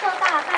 特大。